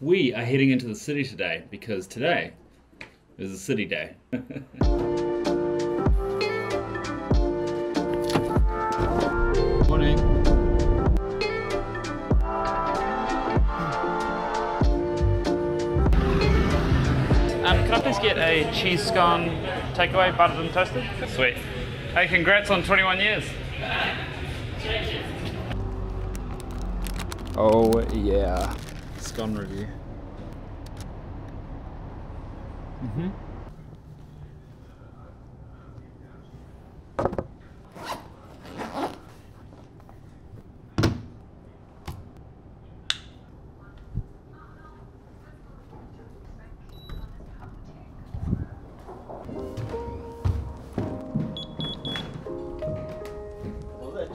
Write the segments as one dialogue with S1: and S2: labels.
S1: We are heading into the city today because today is a city day. Morning. Um, can I please get a cheese scone takeaway, buttered and toasted? Sweet. Hey, congrats on 21 years.
S2: Oh yeah. Scone review. Mm-hmm.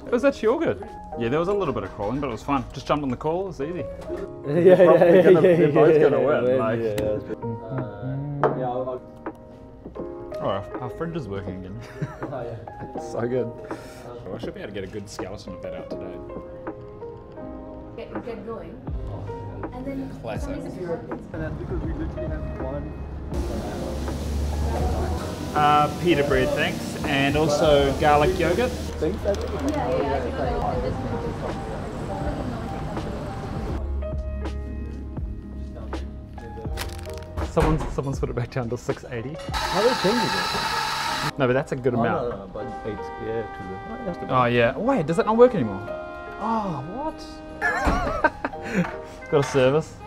S2: Was all good. Yeah, there was a little bit of crawling, but it was fun. Just jumped on the call, it was easy.
S3: yeah, yeah,
S2: probably
S3: yeah,
S2: gonna-
S3: yeah,
S2: they're both gonna
S3: yeah,
S2: win,
S3: yeah,
S2: like-
S3: yeah, that's good. Yeah, I'll,
S2: Oh, our, our fridge is working again.
S3: Oh, yeah.
S2: so good. Oh, I should be able to get a good skeleton of that out today.
S4: get, get going. And then
S2: Classic.
S3: And that's because we literally have one.
S1: Uh, pita bread, thanks, and also garlic yogurt.
S3: Things that
S4: yeah, yeah, yeah, I think I did this
S2: Someone's someone's put it back down to 680.
S3: How are they changing it?
S2: No, but that's a good
S3: Oh,
S2: amount.
S3: no, no, but it's yeah, to the. Oh, the
S2: Oh yeah. Wait, does that not work anymore? Oh, what? Got a service.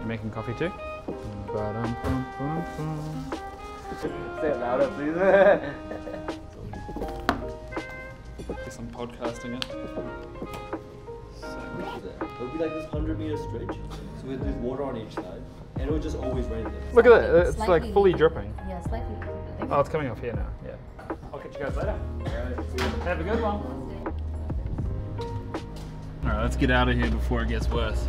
S2: You making coffee too?
S3: Say it louder, please.
S2: Guess I'm podcasting it.
S5: It'll be like this 100 meter stretch, so with, with water on each side, and it will just always rain there.
S2: Look at that, uh, it's
S4: Slightly
S2: like fully dripping.
S4: Yeah, slightly.
S2: Oh, it's coming off here now, yeah. I'll catch you guys later. Have a good one.
S1: Alright, let's get out of here before it gets worse.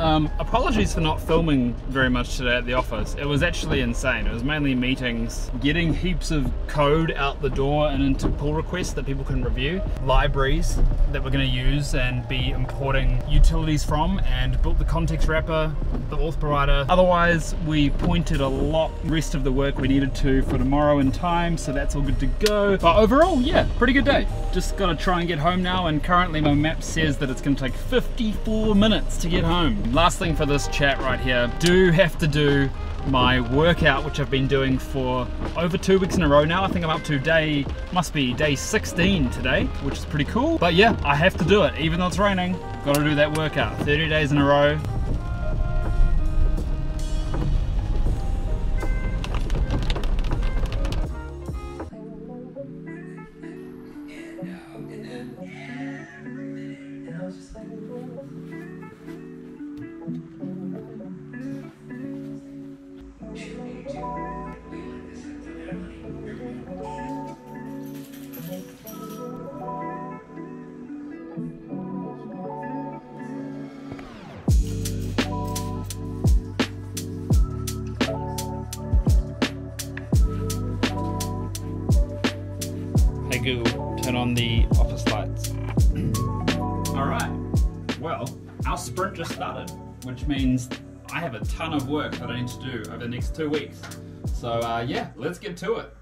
S1: Um, apologies for not filming very much today at the office. It was actually insane. It was mainly meetings, getting heaps of code out the door and into pull requests that people can review, libraries that we're going to use and be importing utilities from, and built the context wrapper, the auth provider. Otherwise, we pointed a lot rest of the work we needed to for tomorrow in time, so that's all good to go. But overall, yeah, pretty good day. Just got to try and get home now, and currently my map says that it's going to take 54 minutes to get home. Last thing for this chat right here, do have to do my workout, which I've been doing for over two weeks in a row now. I think I'm up to day, must be day 16 today, which is pretty cool. But yeah, I have to do it, even though it's raining. Got to do that workout, 30 days in a row. Google, turn on the office lights. All right. Well, our sprint just started, which means I have a ton of work that I need to do over the next two weeks. So uh, yeah, let's get to it.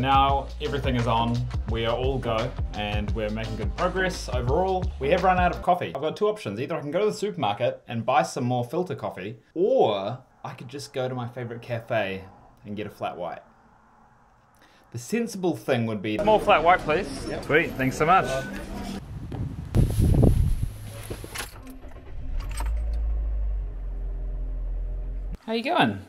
S1: Now everything is on. We are all go and we're making good progress overall. We have run out of coffee. I've got two options. Either I can go to the supermarket and buy some more filter coffee, or I could just go to my favorite cafe and get a flat white. The sensible thing would be more flat white, please. Sweet, thanks so much. How you going?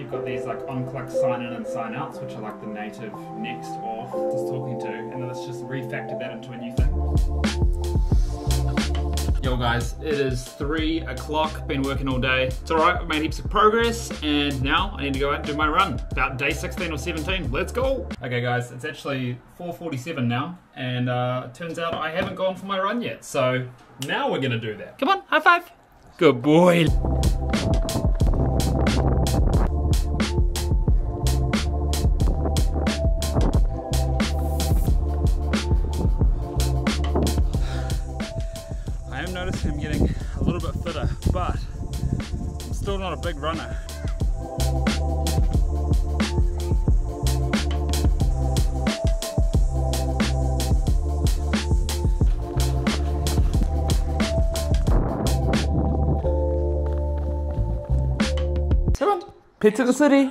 S1: You've got these like on-click sign in and sign outs, which are like the native next auth just talking to, and then let's just refactor that into a new thing. Yo, guys. It is three o'clock, been working all day. It's all right, I've made heaps of progress and now I need to go out and do my run. About day 16 or 17, let's go. Okay guys, it's actually 4.47 now and uh, it turns out I haven't gone for my run yet. So now we're gonna do that. Come on, high five. Good boy. Runner. Come on, pizza the city.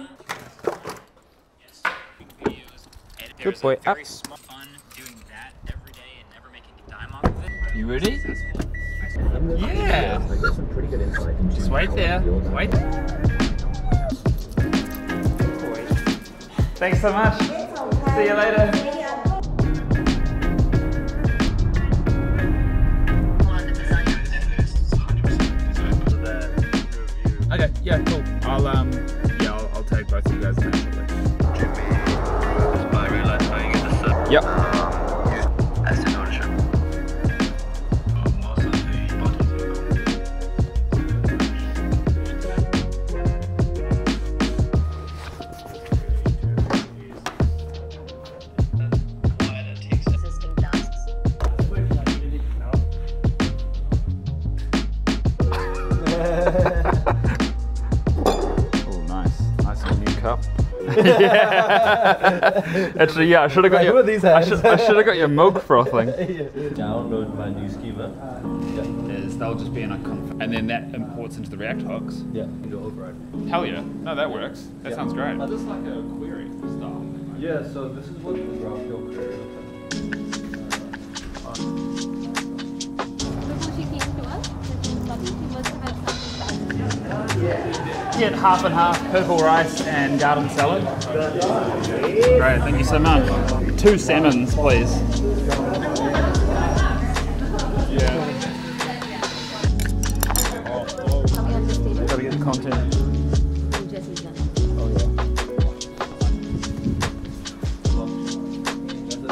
S6: Good
S1: boy, up.
S6: Very ah. small fun doing that every day and never making a dime off of it.
S1: You ready?
S3: Yeah.
S1: Yeah.
S3: I got some pretty good insight. into
S1: Just wait there.
S3: it feels.
S1: Wait. Thanks so much. See you later. Okay, yeah, cool. I'll um yeah, I'll, I'll take both of you guys naturally. Yep.
S2: Yeah. Actually, yeah, I should have got
S3: Right,
S2: your.
S3: who are these
S2: I should, I should have got your milk frothing.
S5: Download my new schema. Yeah.
S1: Is they'll just be in a conf and then that imports into the React hooks.
S5: Yeah. You go override.
S1: Hell yeah. No, that works. That
S5: Yeah.
S1: sounds great.
S5: Uh,
S1: this is like a query style.
S5: Yeah, so this is what the GraphQL query looks
S4: Before she came to us, she must have had something bad.
S1: Get half and half purple rice and garden salad. Great, thank you so much. Two salmons, please. Yeah. Gotta get the content.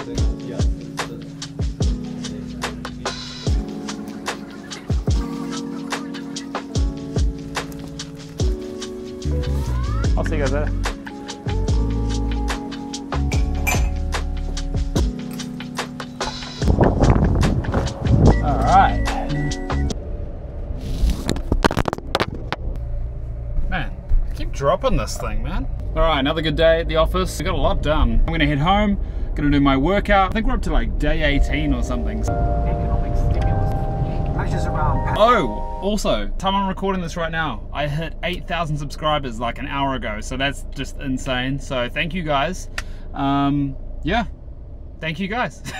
S5: Thing. Yeah.
S1: Guys later. All right. Man, I keep dropping this thing, man. All right, another good day at the office. I got a lot done. I'm gonna head home, gonna do my workout. I think we're up to like day 18 or something.
S7: Around
S1: Oh, also, time I'm recording this right now, I hit 8,000 subscribers like an hour ago, so that's just insane. So thank you guys. Um, yeah, thank you guys.